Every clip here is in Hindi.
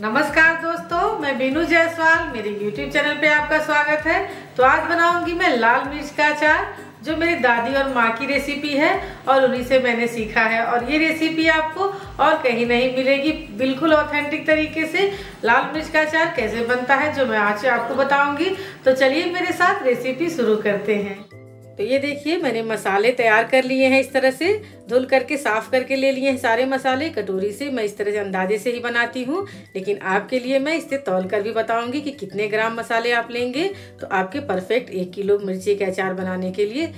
नमस्कार दोस्तों, मैं बीनू जायसवाल, मेरे YouTube चैनल पे आपका स्वागत है। तो आज बनाऊँगी मैं लाल मिर्च का अचार, जो मेरी दादी और माँ की रेसिपी है, और उन्हीं से मैंने सीखा है। और ये रेसिपी आपको और कहीं नहीं मिलेगी, बिल्कुल ऑथेंटिक तरीके से लाल मिर्च का अचार कैसे बनता है, जो मैं आज आपको बताऊँगी। तो चलिए मेरे साथ रेसिपी शुरू करते हैं। तो ये देखिए, मैंने मसाले तैयार कर लिए हैं इस तरह से। धुल करके, साफ़ करके ले लिए हैं सारे मसाले। कटोरी से मैं इस तरह से अंदाजे से ही बनाती हूँ। लेकिन आपके लिए मैं इसे तौल कर भी बताऊँगी कि कितने ग्राम मसाले आप लेंगे। तो आपके परफेक्ट एक किलो मिर्ची के अचार बनाने के लिए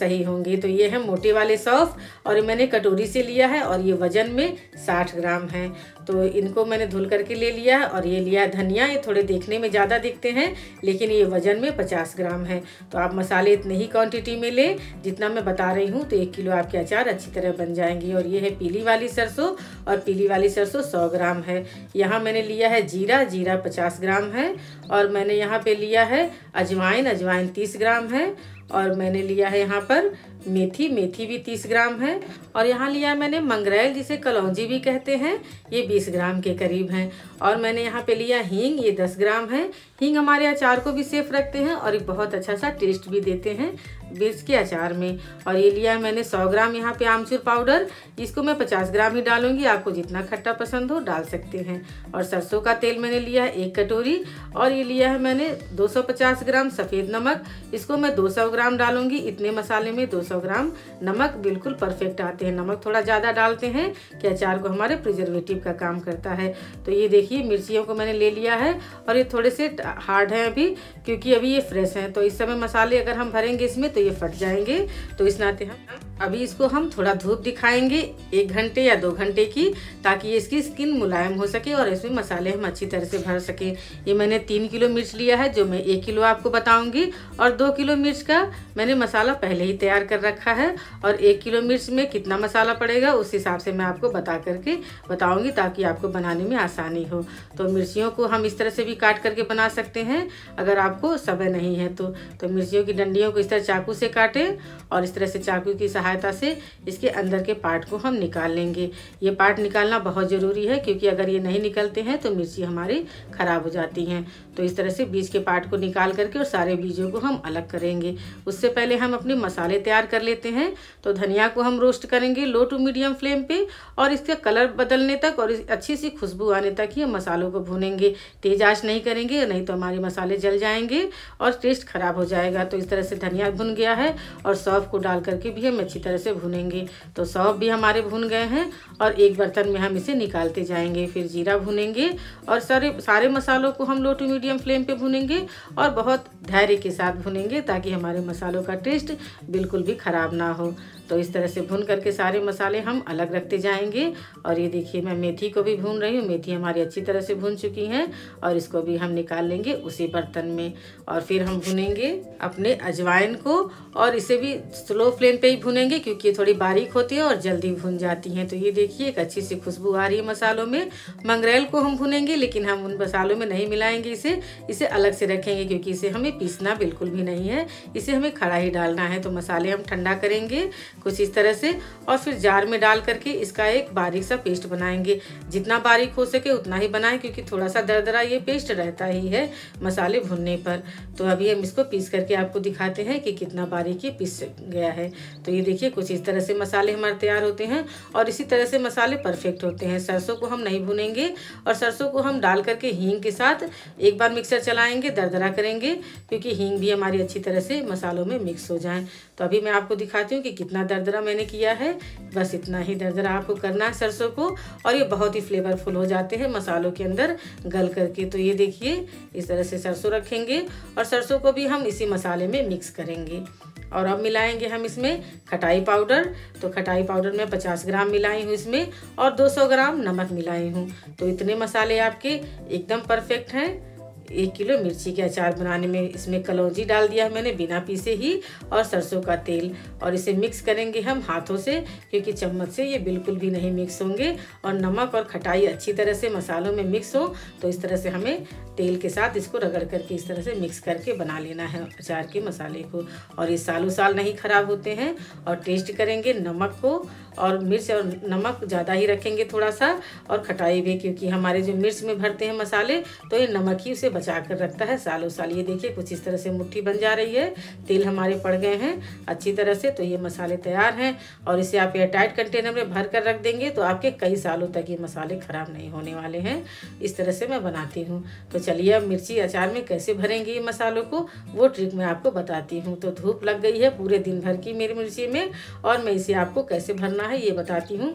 सही होंगे। तो ये है मोटे वाले सौफ और मैंने कटोरी से लिया है और ये वज़न में 60 ग्राम है। तो इनको मैंने धुल करके ले लिया और ये लिया धनिया, ये थोड़े देखने में ज़्यादा दिखते हैं, लेकिन ये वज़न में 50 ग्राम है। तो आप मसाले इतने ही क्वांटिटी में लें, जितना मैं बता रही हूँ तो एक किलो आपके अचार अच्छी तरह बन जाएँगे। और ये है पीली वाली सरसों, और पीली वाली सरसों सौ ग्राम है। यहाँ मैंने लिया है जीरा जीरा पचास ग्राम है। और मैंने यहाँ पर लिया है अजवाइन अजवाइन तीस ग्राम है। और मैंने लिया है यहाँ पर मेथी मेथी भी तीस ग्राम है। और यहाँ लिया मैंने मंगरेल, जिसे कलौजी भी कहते हैं। ये बीस ग्राम के करीब हैं। और मैंने यहाँ पे लिया हींग, ये दस ग्राम है। हींग हमारे अचार को भी सेफ़ रखते हैं और एक बहुत अच्छा सा टेस्ट भी देते हैं मिर्च के अचार में। और ये लिया है मैंने सौ ग्राम यहाँ पे आमचूर पाउडर इसको मैं पचास ग्राम ही डालूँगी। आपको जितना खट्टा पसंद हो डाल सकते हैं। और सरसों का तेल मैंने लिया है एक कटोरी। और ये लिया है मैंने 250 ग्राम सफ़ेद नमक। इसको मैं 200 ग्राम डालूँगी। इतने मसाले में 200 ग्राम नमक बिल्कुल परफेक्ट आते हैं। नमक थोड़ा ज़्यादा डालते हैं कि अचार को हमारे प्रिजर्वेटिव का काम करता है। तो ये देखिए मिर्चियों को मैंने ले लिया है। और ये थोड़े से हार्ड हैं अभी, क्योंकि अभी ये फ्रेश हैं। तो इस समय मसाले अगर हम भरेंगे इसमें तो ये फट जाएँगे। तो इस नाते हम अभी इसको हम थोड़ा धूप दिखाएँगे एक घंटे या दो घंटे की ताकि इसकी स्किन मुलायम हो सके और इसमें मसाले हम अच्छी तरह से भर सके। ये मैंने तीन किलो मिर्च लिया है जो मैं एक किलो आपको बताऊँगी और दो किलो मिर्च का मैंने मसाला पहले ही तैयार कर रखा है और एक किलो मिर्च में कितना मसाला पड़ेगा उस हिसाब से मैं आपको बता करके बताऊँगी ताकि आपको बनाने में आसानी हो। तो मिर्चियों को हम इस तरह से भी काट करके बना सकते हैं अगर आपको समय नहीं है तो, तो मिर्चियों की डंडियों को इस तरह चाकू से काटें और इस तरह से चाकू की सहायता से इसके अंदर के पार्ट को हम निकाल लेंगे। ये पार्ट निकालना बहुत ज़रूरी है, क्योंकि अगर ये नहीं निकलते हैं तो मिर्ची हमारी ख़राब हो जाती हैं। तो इस तरह से बीज के पार्ट को निकाल करके और सारे बीजों को हम अलग करेंगे। उससे पहले हम अपने मसाले तैयार कर लेते हैं। तो धनिया को हम रोस्ट करेंगे लो टू मीडियम फ्लेम पे और इसका कलर बदलने तक और अच्छी सी खुशबू आने तक ही हम मसालों को भूनेंगे। तेज आँच नहीं करेंगे, नहीं तो हमारे मसाले जल जाएँगे और टेस्ट खराब हो जाएगा। तो इस तरह से धनिया भुन गया है और सौफ को डाल करके भी हम अच्छी तरह से भुनेंगे। तो सौंफ भी हमारे भुन गए हैं और एक बर्तन में हम इसे निकालते जाएँगे, फिर जीरा भुनेंगे और सारे सारे मसालों को हम लो टू मीडियम फ्लेम पे भुनेंगे और बहुत धैर्य के साथ भुनेंगे ताकि हमारे मसालों का टेस्ट बिल्कुल भी ख़राब ना हो। तो इस तरह से भून करके सारे मसाले हम अलग रखते जाएँगे। और ये देखिए, मैं मेथी को भी भून रही हूँ। मेथी हमारी अच्छी तरह से भून चुकी हैं और इसको भी हम निकाल लेंगे उसी बर्तन में। और फिर हम भुनेंगे अपने अजवाइन को और इसे भी स्लो फ्लेम पे ही भुनेंगे क्योंकि ये थोड़ी बारीक होती है और जल्दी भुन जाती हैं। तो ये देखिए, एक अच्छी सी खुशबू आ रही है मसालों में। मंगरेल को हम भुनेंगे, लेकिन हम उन मसालों में नहीं मिलाएँगे इसे। इसे अलग से रखेंगे क्योंकि इसे हमें पीसना बिल्कुल भी नहीं है। इसे हमें खड़ा ही डालना है तो मसाले हम ठंडा करेंगे। कुछ इस तरह से, और फिर जार में डाल करके इसका एक बारीक सा पेस्ट बनाएँगे। जितना बारीक हो सके उतना ही बनाएँ, क्योंकि थोड़ा सा दरदरा ये पेस्ट रहता ही है मसाले भुनने पर। तो अभी हम इसको पीस करके आपको दिखाते हैं कि कितना बारीक ये पीस गया है। तो ये देखिए, कुछ इस तरह से मसाले हमारे तैयार होते हैं, और इसी तरह से मसाले परफेक्ट होते हैं। सरसों को हम नहीं भुनेंगे, और सरसों को हम डाल करके हींग के साथ एक बार मिक्सर चलाएँगे, दरदरा करेंगे, क्योंकि हींग भी हमारी अच्छी तरह से मसालों में मिक्स हो जाए। तो अभी मैं आपको दिखाती हूँ कि कितना दरदरा मैंने किया है। बस इतना ही दरदरा आपको करना है सरसों को। और ये बहुत ही फ्लेवरफुल हो जाते हैं मसालों के अंदर गल करके। तो ये देखिए, इस तरह से सरसों रखेंगे और सरसों को भी हम इसी मसाले में मिक्स करेंगे। और अब मिलाएँगे हम इसमें खटाई पाउडर। तो खटाई पाउडर में 50 ग्राम मिलाई हूँ इसमें और 200 ग्राम नमक मिलाई हूँ। तो इतने मसाले आपके एकदम परफेक्ट हैं। एक किलो मिर्ची के अचार बनाने में इसमें कलौजी डाल दिया है मैंने बिना पीसे ही और सरसों का तेल। और इसे मिक्स करेंगे हम हाथों से, क्योंकि चम्मच से ये बिल्कुल भी नहीं मिक्स होंगे। और नमक और खटाई अच्छी तरह से मसालों में मिक्स हो तो इस तरह से हमें तेल के साथ इसको रगड़ करके इस तरह से मिक्स करके बना लेना है अचार के मसाले को। और ये सालों साल नहीं ख़राब होते हैं। और टेस्ट करेंगे नमक को, और मिर्च और नमक ज़्यादा ही रखेंगे थोड़ा सा, और खटाई भी, क्योंकि हमारे जो मिर्च में भरते हैं मसाले तो ये नमक ही उसे बचा कर रखता है, सालों साल। ये देखिए, कुछ इस तरह से मुट्ठी बन जा रही है। तेल हमारे पड़ गए हैं अच्छी तरह से तो ये मसाले तैयार हैं। और इसे आप एयर टाइट कंटेनर में भर कर रख देंगे तो आपके कई सालों तक ये मसाले ख़राब नहीं होने वाले हैं। इस तरह से मैं बनाती हूँ। तो चलिए, अब मिर्ची अचार में कैसे भरेंगे ये मसालों को, वो ट्रिक मैं आपको बताती हूँ। तो धूप लग गई है पूरे दिन भर की मेरी मिर्ची में, और मैं इसे आपको कैसे भरना है ये बताती हूँ।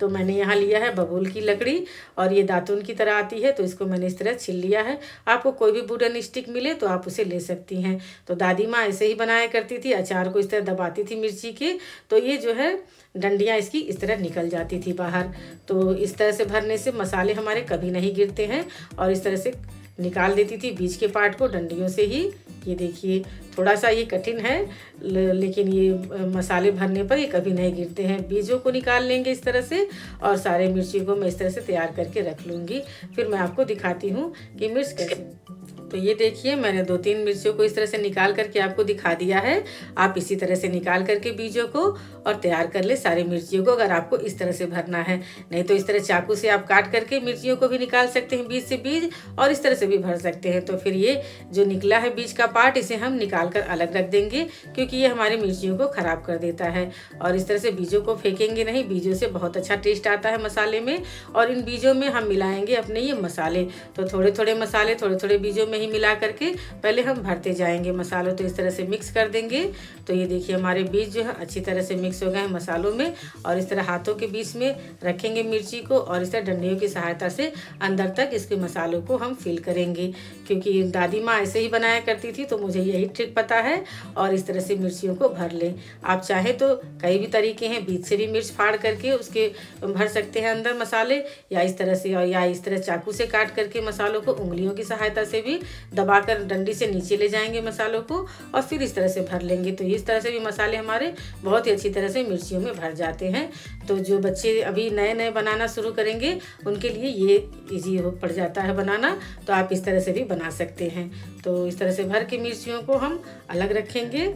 तो मैंने यहाँ लिया है बबूल की लकड़ी और ये दातून की तरह आती है तो इसको मैंने इस तरह छिल लिया है। आपको कोई भी वुडन स्टिक मिले तो आप उसे ले सकती हैं। तो दादी माँ ऐसे ही बनाया करती थी, अचार को इस तरह दबाती थी मिर्ची के तो ये जो है डंडियाँ इसकी इस तरह निकल जाती थी बाहर। तो इस तरह से भरने से मसाले हमारे कभी नहीं गिरते हैं और इस तरह से निकाल देती थी बीज के पार्ट को डंडियों से ही। ये देखिए थोड़ा सा ये कठिन है लेकिन ये मसाले भरने पर ये कभी नहीं गिरते हैं। बीजों को निकाल लेंगे इस तरह से और सारे मिर्ची को मैं इस तरह से तैयार करके रख लूँगी। फिर मैं आपको दिखाती हूँ कि मिर्च कैसे तो ये देखिए, मैंने दो तीन मिर्चियों को इस तरह से निकाल करके आपको दिखा दिया है। आप इसी तरह से निकाल करके बीजों को और तैयार कर ले सारी मिर्चियों को अगर आपको इस तरह से भरना है। नहीं तो इस तरह चाकू से आप काट करके मिर्चियों को भी निकाल सकते हैं, बीज से बीज और इस तरह से भी भर सकते हैं। तो फिर ये जो निकला है बीज का पार्ट, इसे हम निकाल कर अलग रख देंगे क्योंकि ये हमारे मिर्चियों को ख़राब कर देता है। और इस तरह से बीजों को फेंकेंगे नहीं, बीजों से बहुत अच्छा टेस्ट आता है मसाले में और इन बीजों में हम मिलाएँगे अपने ये मसाले। तो थोड़े थोड़े मसाले थोड़े थोड़े बीजों में ही मिला करके पहले हम भरते जाएँगे मसालों तो इस तरह से मिक्स कर देंगे। तो ये देखिए हमारे बीज जो है, अच्छी तरह से मिक्स हो गए हैं मसालों में और इस तरह हाथों के बीच में रखेंगे मिर्ची को और इस तरह डंडियों की सहायता से अंदर तक इसके मसालों को हम फिल करेंगे। क्योंकि दादी माँ ऐसे ही बनाया करती थी तो मुझे यही ट्रिक पता है और इस तरह से मिर्चियों को भर लें। आप चाहें तो कई भी तरीके हैं बीच से भी मिर्च फाड़ करके उसके भर सकते हैं अंदर मसाले या इस तरह से, या इस तरह चाकू से काट करके मसालों को उंगलियों की सहायता से भी दबाकर डंडी से नीचे ले जाएँगे मसालों को और फिर इस तरह से भर लेंगे। तो इस तरह से भी मसाले हमारे बहुत ही अच्छी तरह से मिर्चियों में भर जाते हैं। तो जो बच्चे अभी नए नए बनाना शुरू करेंगे, उनके लिए ये ईजी हो, पड़ जाता है बनाना। तो आप इस तरह से भी बना सकते हैं। तो इस तरह से भर के मिर्चियों को हम अलग रखेंगे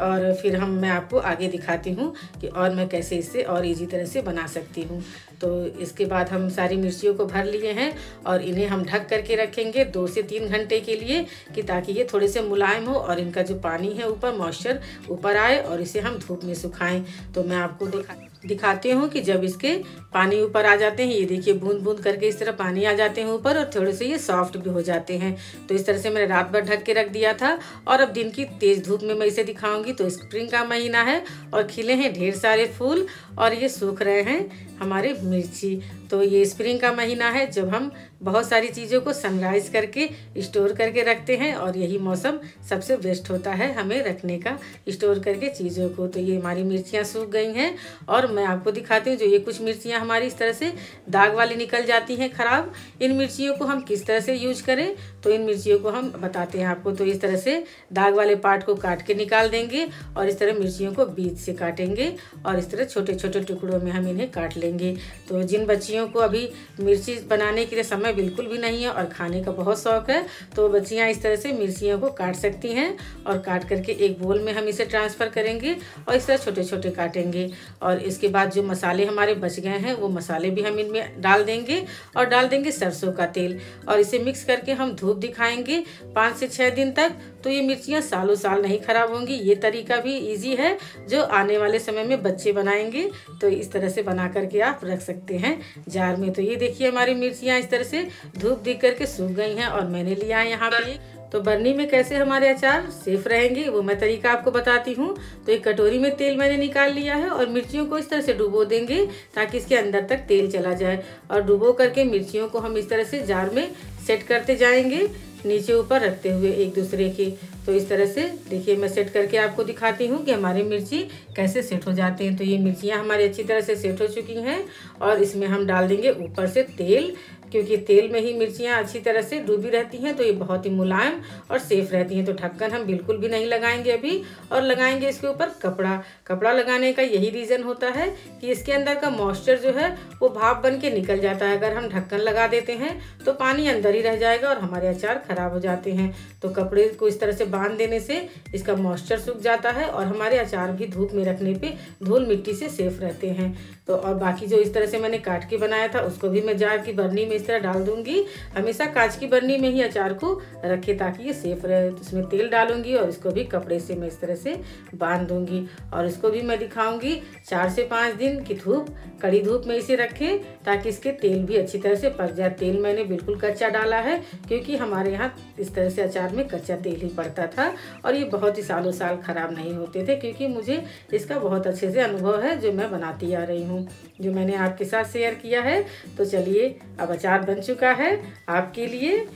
और फिर हम, मैं आपको आगे दिखाती हूँ कि और मैं कैसे इसे और इजी तरह से बना सकती हूँ। तो इसके बाद हम सारी मिर्चियों को भर लिए हैं और इन्हें हम ढक करके रखेंगे दो से तीन घंटे। के लिए कि ताकि ये थोड़े से मुलायम हो और इनका जो पानी है ऊपर मॉइस्चर ऊपर आए और इसे हम धूप में सुखाएँ। तो मैं आपको दिखा दिखाती हूँ कि जब इसके पानी ऊपर आ जाते हैं, ये देखिए बूंद बूंद करके इस तरह पानी आ जाते हैं ऊपर और थोड़े से ये सॉफ्ट भी हो जाते हैं। तो इस तरह से मैंने रात भर ढक के रख दिया था और अब दिन की तेज़ धूप में मैं इसे दिखाऊँगी। तो स्प्रिंग का महीना है और खिले हैं ढेर सारे फूल और ये सूख रहे हैं हमारे मिर्ची। तो ये स्प्रिंग का महीना है, जब हम बहुत सारी चीज़ों को सनराइज करके, स्टोर करके रखते हैं और यही मौसम सबसे बेस्ट होता है हमें रखने का, स्टोर करके चीज़ों को। तो ये हमारी मिर्चियाँ सूख गई हैं और मैं आपको दिखाती हूँ, जो ये कुछ मिर्चियाँ हमारी इस तरह से दाग वाली निकल जाती हैं ख़राब। इन मिर्चियों को हम किस तरह से यूज़ करें? तो इन मिर्चियों को हम बताते हैं आपको। तो इस तरह से दाग वाले पार्ट को काट के निकाल देंगे और इस तरह मिर्चियों को बीच से काटेंगे और इस तरह छोटे छोटे टुकड़ों में हम इन्हें काट लेंगे। तो जिन बच्चियों को अभी मिर्ची बनाने के लिए समय बिल्कुल भी नहीं है और खाने का बहुत शौक है तो बच्चियाँ इस तरह से मिर्चियों को काट सकती हैं और काट करके एक बोल में हम इसे ट्रांसफ़र करेंगे और इस तरह छोटे छोटे काटेंगे। और इसके बाद जो मसाले हमारे बच गए हैं, वो मसाले भी हम इनमें डाल देंगे और डाल देंगे सरसों का तेल और इसे मिक्स करके हम धूप दिखाएँगे पाँच से छः दिन तक तो ये मिर्चियाँ सालों साल नहीं खराब होंगी। ये तरीका भी इजी है, जो आने वाले समय में बच्चे बनाएँगे तो इस तरह से बना करके आप रख सकते हैं। जार में तो ये देखिए हमारी मिर्चियाँ इस तरह से धूप दिख करके सूख गई हैं, और मैंने लिया है यहाँ पे। तो बर्नी में कैसे हमारे अचार सेफ़ रहेंगे, वो मैं तरीका आपको बताती हूँ। तो एक कटोरी में तेल मैंने निकाल लिया है और मिर्चियों को इस तरह से डुबो देंगे ताकि इसके अंदर तक तेल चला जाए। और डुबो करके मिर्चियों को हम इस तरह से जार में सेट करते जाएँगे, नीचे ऊपर रखते हुए एक दूसरे के। तो इस तरह से देखिए, मैं सेट करके आपको दिखाती हूँ कि हमारे मिर्ची कैसे सेट हो जाते हैं। तो ये मिर्चियाँ हमारी अच्छी तरह से सेट हो चुकी हैं और इसमें हम डाल देंगे ऊपर से तेल क्योंकि तेल में ही मिर्चियाँ अच्छी तरह से डूबी रहती हैं तो ये बहुत ही मुलायम और सेफ़ रहती हैं। तो ढक्कन हम बिल्कुल भी नहीं लगाएँगे अभी, और लगाएँगे इसके ऊपर कपड़ा। कपड़ा लगाने का यही रीज़न होता है कि इसके अंदर का मॉइस्चर जो है, वो भाप बन के निकल जाता है। अगर हम ढक्कन लगा देते हैं तो पानी अंदर ही रह जाएगा और हमारे अचार खराब हो जाते हैं। तो कपड़े को इस तरह से बाँध देने से इसका मॉइस्चर सूख जाता है और हमारे अचार भी धूप में रखने पे धूल मिट्टी से सेफ़ रहते हैं। तो और बाकी जो इस तरह से मैंने काट के बनाया था, उसको भी मैं जार की बर्नी में इस तरह डाल दूँगी। हमेशा कांच की बर्नी में ही अचार को रखे ताकि ये सेफ़ रहे। तो इसमें तेल डालूँगी और इसको भी कपड़े से मैं इस तरह से बाँध दूँगी। और इसको भी मैं दिखाऊँगी। चार से पाँच दिन की धूप, कड़ी धूप में इसे रखें ताकि इसके तेल भी अच्छी तरह से पक जाए। तेल मैंने बिल्कुल कच्चा डाला है, क्योंकि हमारे यहाँ इस तरह से अचार में कच्चा तेल ही पड़ता था और ये बहुत ही सालों साल ख़राब नहीं होते थे, क्योंकि मुझे इसका बहुत अच्छे से अनुभव है जो मैं बनाती आ रही हूँ, जो मैंने आपके साथ शेयर किया है। तो चलिए, अब अचार बन चुका है आपके लिए।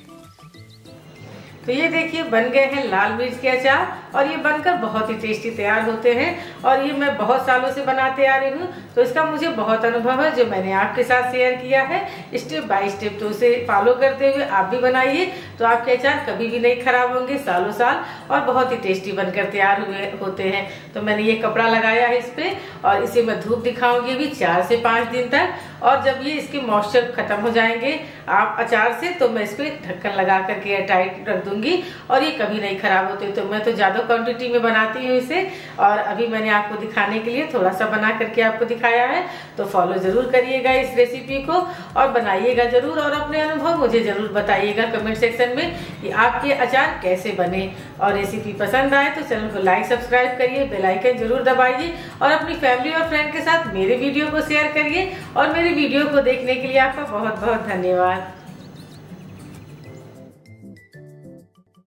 तो ये देखिए, बन गए हैं लाल मिर्च के अचार और ये बनकर बहुत ही टेस्टी तैयार होते हैं और ये मैं बहुत सालों से बनाते आ रही हूँ तो इसका मुझे बहुत अनुभव है जो मैंने आपके साथ शेयर किया है। स्टेप बाय स्टेप तो उसे फॉलो करते हुए आप भी बनाइए तो आपके अचार कभी भी नहीं खराब होंगे सालों साल और बहुत ही टेस्टी बनकर तैयार हुए होते हैं। तो मैंने ये कपड़ा लगाया है इस पे और इसे मैं धूप दिखाऊँगी अभी चार से पाँच दिन तक। और जब ये इसके मॉइस्चर खत्म हो जाएँगे आप अचार से तो मैं इस पर ढक्कन लगा करके टाइट रख दूँगी। और ये कभी नहीं खराब होते तो मैं तो ज़्यादा क्वांटिटी में बनाती हूँ इसे। और अभी मैंने आपको दिखाने के लिए थोड़ा सा बना करके आपको दिखाया है। तो फॉलो ज़रूर करिएगा इस रेसिपी को और बनाइएगा ज़रूर। और अपने अनुभव मुझे ज़रूर बताइएगा कमेंट सेक्शन में कि आपके अचार कैसे बने। और रेसिपी पसंद आए तो चैनल को लाइक सब्सक्राइब करिए बेलाइकन ज़रूर दबाइए। और अपनी फैमिली और फ्रेंड के साथ मेरे वीडियो को शेयर करिए। और मेरे वीडियो को देखने के लिए आपका बहुत बहुत धन्यवाद।